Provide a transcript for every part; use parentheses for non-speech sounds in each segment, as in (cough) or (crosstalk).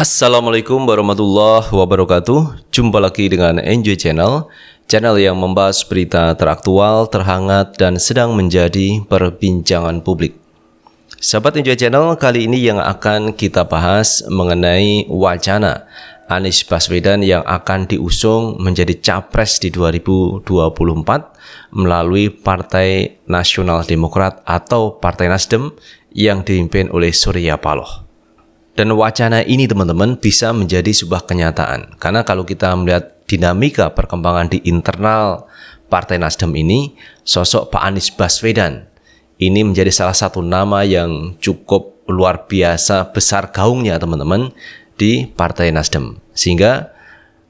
Assalamualaikum warahmatullahi wabarakatuh Jumpa lagi dengan Enjoy Channel Channel yang membahas berita teraktual, terhangat, dan sedang menjadi perbincangan publik Sahabat Enjoy Channel, kali ini yang akan kita bahas mengenai wacana Anies Baswedan yang akan diusung menjadi capres di 2024 melalui Partai Nasional Demokrat atau Partai Nasdem yang dipimpin oleh Surya Paloh. Dan wacana ini teman-teman bisa menjadi sebuah kenyataan. Karena kalau kita melihat dinamika perkembangan di internal Partai Nasdem ini, sosok Pak Anies Baswedan ini menjadi salah satu nama yang cukup luar biasa besar gaungnya teman-teman di Partai Nasdem. Sehingga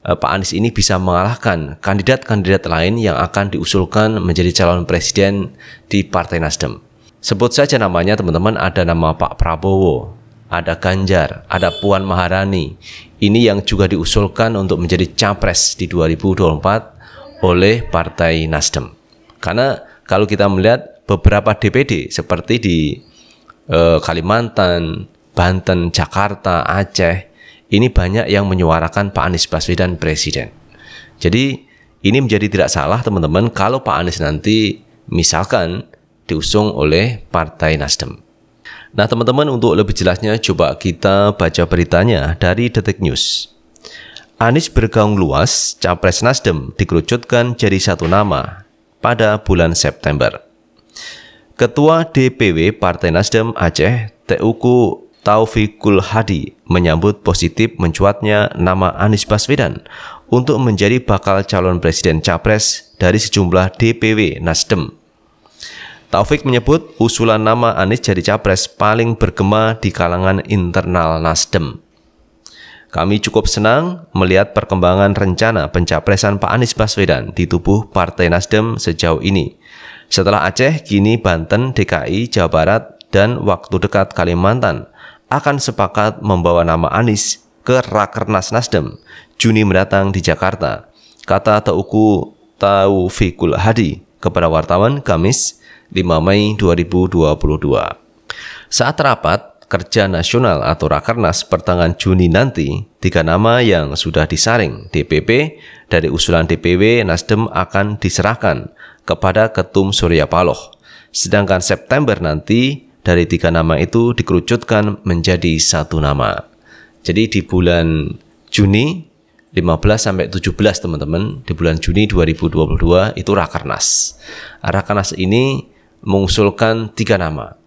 eh, Pak Anies ini bisa mengalahkan kandidat-kandidat lain yang akan diusulkan menjadi calon presiden di Partai Nasdem. Sebut saja namanya teman-teman ada nama Pak Prabowo, ada Ganjar, ada Puan Maharani. Ini yang juga diusulkan untuk menjadi capres di 2024 oleh Partai Nasdem. Karena kalau kita melihat beberapa DPD seperti di eh, Kalimantan, Banten, Jakarta, Aceh, ini banyak yang menyuarakan Pak Anies Baswedan presiden. Jadi ini menjadi tidak salah teman-teman kalau Pak Anies nanti misalkan diusung oleh Partai Nasdem. Nah teman-teman untuk lebih jelasnya coba kita baca beritanya dari Detik News. Anies bergaung luas, Capres Nasdem dikerucutkan jadi satu nama pada bulan September. Ketua DPW Partai Nasdem Aceh, Teuku Taufikul Hadi menyambut positif mencuatnya nama Anies Baswedan untuk menjadi bakal calon presiden capres dari sejumlah DPW Nasdem Taufik menyebut usulan nama Anies jadi capres paling bergema di kalangan internal Nasdem. Kami cukup senang melihat perkembangan rencana pencapresan Pak Anies Baswedan di tubuh Partai Nasdem sejauh ini. Setelah Aceh, kini Banten, DKI, Jawa Barat, dan waktu dekat Kalimantan akan sepakat membawa nama Anies ke Rakernas Nasdem Juni mendatang di Jakarta, kata Tauku Taufikul Hadi kepada wartawan Kamis 5 Mei 2022. Saat rapat kerja nasional atau Rakernas pertengahan Juni nanti, tiga nama yang sudah disaring DPP dari usulan DPW Nasdem akan diserahkan kepada Ketum Surya Paloh. Sedangkan September nanti dari tiga nama itu dikerucutkan menjadi satu nama. Jadi di bulan Juni 15 sampai 17 teman-teman di bulan Juni 2022 itu Rakernas. Rakernas ini mengusulkan tiga nama.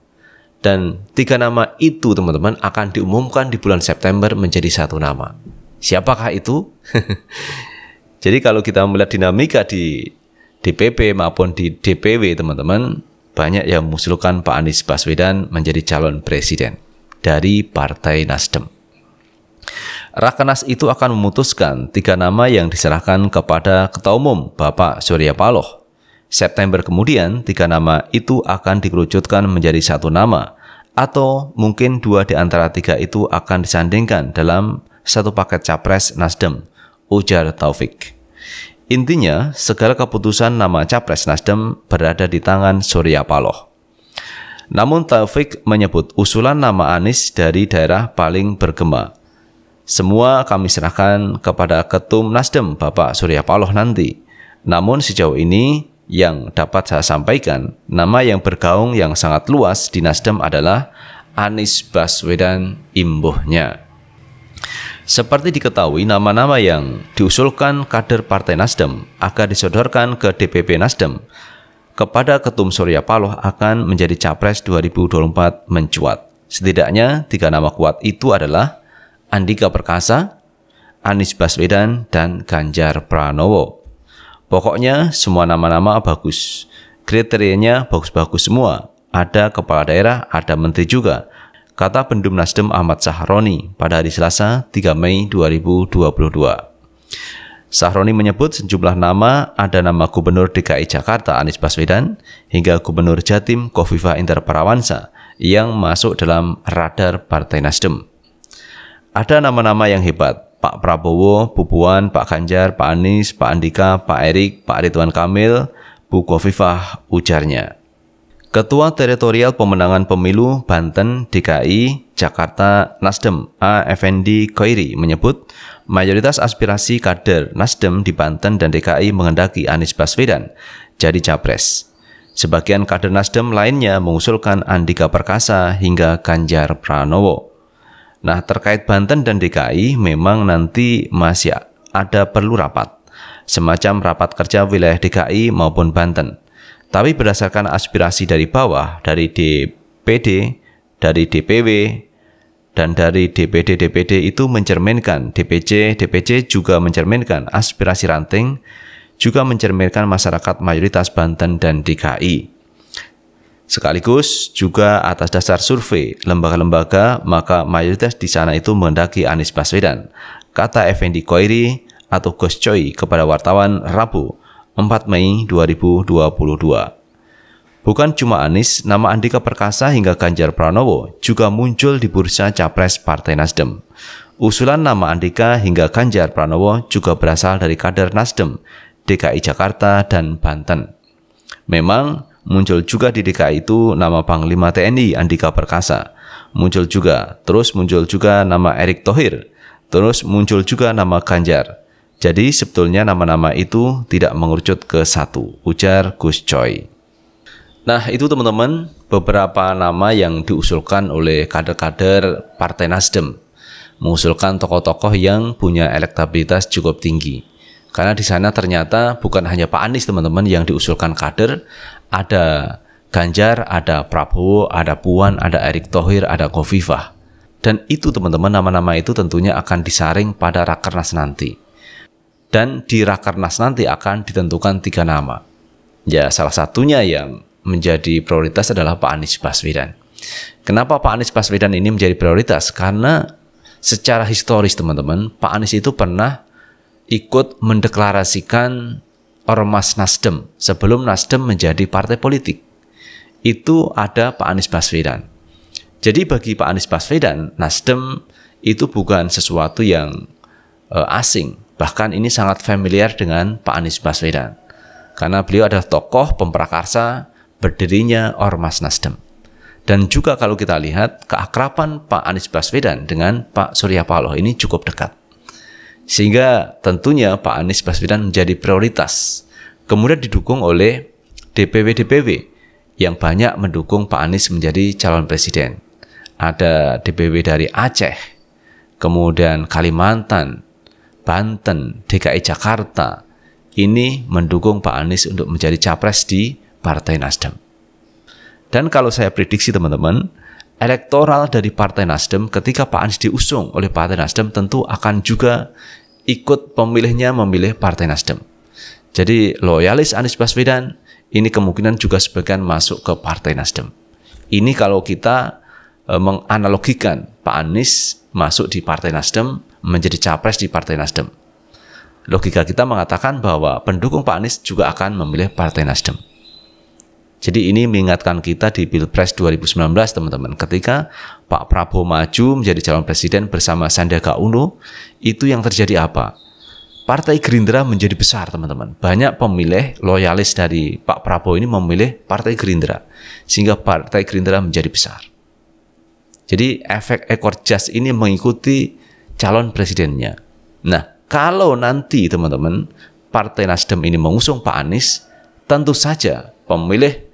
Dan tiga nama itu teman-teman akan diumumkan di bulan September menjadi satu nama. Siapakah itu? (laughs) Jadi kalau kita melihat dinamika di DPP maupun di DPW teman-teman, banyak yang mengusulkan Pak Anies Baswedan menjadi calon presiden dari Partai Nasdem. Rakenas itu akan memutuskan tiga nama yang diserahkan kepada Ketua Umum Bapak Surya Paloh September kemudian, tiga nama itu akan dikerucutkan menjadi satu nama, atau mungkin dua di antara tiga itu akan disandingkan dalam satu paket capres Nasdem, ujar Taufik. Intinya, segala keputusan nama capres Nasdem berada di tangan Surya Paloh. Namun Taufik menyebut usulan nama Anies dari daerah paling bergema. Semua kami serahkan kepada Ketum Nasdem Bapak Surya Paloh nanti. Namun sejauh ini yang dapat saya sampaikan, nama yang bergaung yang sangat luas di Nasdem adalah Anies Baswedan imbuhnya. Seperti diketahui, nama-nama yang diusulkan kader Partai Nasdem akan disodorkan ke DPP Nasdem kepada Ketum Surya Paloh akan menjadi Capres 2024 mencuat. Setidaknya tiga nama kuat itu adalah Andika Perkasa, Anies Baswedan, dan Ganjar Pranowo. Pokoknya semua nama-nama bagus. Kriterianya bagus-bagus semua. Ada kepala daerah, ada menteri juga. Kata Pendum Nasdem Ahmad Sahroni pada hari Selasa 3 Mei 2022. Sahroni menyebut sejumlah nama ada nama Gubernur DKI Jakarta Anies Baswedan hingga Gubernur Jatim Kofifa Inter Parawansa yang masuk dalam radar Partai Nasdem. Ada nama-nama yang hebat, Pak Prabowo, Bu Puan, Pak Ganjar, Pak Anies, Pak Andika, Pak Erik, Pak Ridwan Kamil, Bu Kofifah, ujarnya. Ketua Teritorial Pemenangan Pemilu Banten DKI Jakarta Nasdem A. Effendi Koiri menyebut mayoritas aspirasi kader Nasdem di Banten dan DKI mengendaki Anies Baswedan jadi capres. Sebagian kader Nasdem lainnya mengusulkan Andika Perkasa hingga Ganjar Pranowo. Nah, terkait Banten dan DKI memang nanti masih ada perlu rapat, semacam rapat kerja wilayah DKI maupun Banten. Tapi berdasarkan aspirasi dari bawah, dari DPD, dari DPW, dan dari DPD-DPD itu mencerminkan DPC, DPC juga mencerminkan aspirasi ranting, juga mencerminkan masyarakat mayoritas Banten dan DKI. Sekaligus juga atas dasar survei lembaga-lembaga, maka mayoritas di sana itu menghendaki Anies Baswedan, kata Effendi Koiri atau Gus Choi kepada wartawan Rabu 4 Mei 2022. Bukan cuma Anies, nama Andika Perkasa hingga Ganjar Pranowo juga muncul di bursa capres Partai Nasdem. Usulan nama Andika hingga Ganjar Pranowo juga berasal dari kader Nasdem, DKI Jakarta dan Banten. Memang muncul juga di DKI itu nama Panglima TNI Andika Perkasa. Muncul juga, terus muncul juga nama Erick Thohir. Terus muncul juga nama Ganjar. Jadi sebetulnya nama-nama itu tidak mengerucut ke satu, ujar Gus Choi. Nah, itu teman-teman beberapa nama yang diusulkan oleh kader-kader Partai Nasdem. Mengusulkan tokoh-tokoh yang punya elektabilitas cukup tinggi. Karena di sana ternyata bukan hanya Pak Anies teman-teman yang diusulkan kader, ada Ganjar, ada Prabowo, ada Puan, ada Erick Thohir, ada Kofifah. Dan itu teman-teman nama-nama itu tentunya akan disaring pada Rakernas nanti. Dan di Rakernas nanti akan ditentukan tiga nama. Ya, salah satunya yang menjadi prioritas adalah Pak Anies Baswedan. Kenapa Pak Anies Baswedan ini menjadi prioritas? Karena secara historis teman-teman, Pak Anies itu pernah ikut mendeklarasikan Ormas Nasdem sebelum Nasdem menjadi partai politik. Itu ada Pak Anies Baswedan. Jadi bagi Pak Anies Baswedan, Nasdem itu bukan sesuatu yang uh, asing. Bahkan ini sangat familiar dengan Pak Anies Baswedan. Karena beliau adalah tokoh pemprakarsa berdirinya Ormas Nasdem. Dan juga kalau kita lihat keakraban Pak Anies Baswedan dengan Pak Surya Paloh ini cukup dekat. Sehingga tentunya Pak Anies Baswedan menjadi prioritas. Kemudian didukung oleh DPW-DPW yang banyak mendukung Pak Anies menjadi calon presiden. Ada DPW dari Aceh, kemudian Kalimantan, Banten, DKI Jakarta. Ini mendukung Pak Anies untuk menjadi capres di Partai Nasdem. Dan kalau saya prediksi teman-teman, elektoral dari Partai Nasdem ketika Pak Anies diusung oleh Partai Nasdem tentu akan juga ikut pemilihnya memilih Partai Nasdem. Jadi loyalis Anies Baswedan ini kemungkinan juga sebagian masuk ke Partai Nasdem. Ini kalau kita e, menganalogikan Pak Anies masuk di Partai Nasdem menjadi capres di Partai Nasdem. Logika kita mengatakan bahwa pendukung Pak Anies juga akan memilih Partai Nasdem. Jadi ini mengingatkan kita di Pilpres 2019 teman-teman. Ketika Pak Prabowo maju menjadi calon presiden bersama Sandiaga Uno, itu yang terjadi apa? Partai Gerindra menjadi besar teman-teman. Banyak pemilih loyalis dari Pak Prabowo ini memilih Partai Gerindra. Sehingga Partai Gerindra menjadi besar. Jadi efek ekor jas ini mengikuti calon presidennya. Nah, kalau nanti teman-teman Partai Nasdem ini mengusung Pak Anies, tentu saja pemilih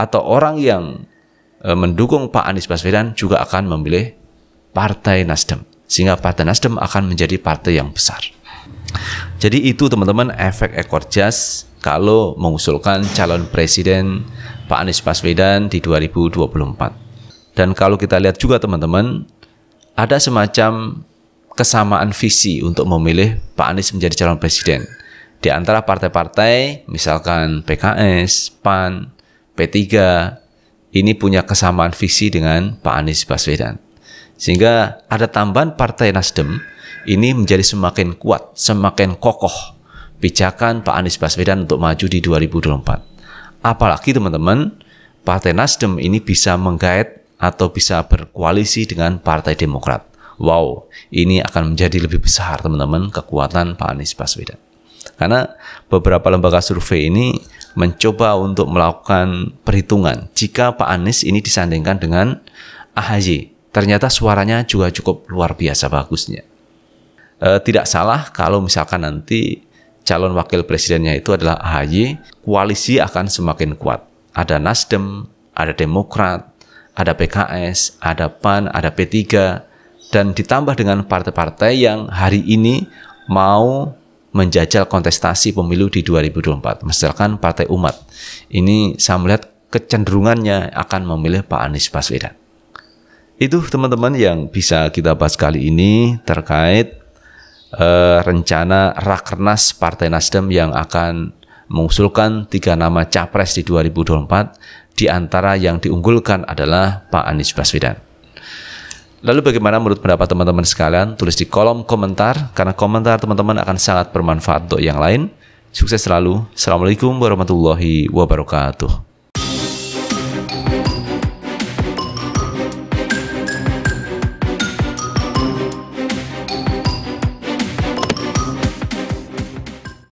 atau orang yang e, mendukung Pak Anies Baswedan juga akan memilih Partai Nasdem. Sehingga Partai Nasdem akan menjadi partai yang besar. Jadi itu teman-teman efek ekor jas kalau mengusulkan calon presiden Pak Anies Baswedan di 2024. Dan kalau kita lihat juga teman-teman, ada semacam kesamaan visi untuk memilih Pak Anies menjadi calon presiden. Di antara partai-partai, misalkan PKS, PAN, P3 ini punya kesamaan visi dengan Pak Anies Baswedan. Sehingga ada tambahan Partai Nasdem ini menjadi semakin kuat, semakin kokoh pijakan Pak Anies Baswedan untuk maju di 2024. Apalagi teman-teman, Partai Nasdem ini bisa menggait atau bisa berkoalisi dengan Partai Demokrat. Wow, ini akan menjadi lebih besar teman-teman kekuatan Pak Anies Baswedan. Karena beberapa lembaga survei ini mencoba untuk melakukan perhitungan jika Pak Anies ini disandingkan dengan AHY ternyata suaranya juga cukup luar biasa bagusnya. E, tidak salah kalau misalkan nanti calon wakil presidennya itu adalah AHY, koalisi akan semakin kuat. Ada Nasdem, ada Demokrat, ada PKS, ada PAN, ada P3, dan ditambah dengan partai-partai yang hari ini mau menjajal kontestasi pemilu di 2024. Misalkan Partai Umat. Ini saya melihat kecenderungannya akan memilih Pak Anies Baswedan. Itu teman-teman yang bisa kita bahas kali ini terkait uh, rencana Rakernas Partai Nasdem yang akan mengusulkan tiga nama capres di 2024. Di antara yang diunggulkan adalah Pak Anies Baswedan. Lalu bagaimana menurut pendapat teman-teman sekalian? Tulis di kolom komentar karena komentar teman-teman akan sangat bermanfaat untuk yang lain. Sukses selalu. Assalamualaikum warahmatullahi wabarakatuh.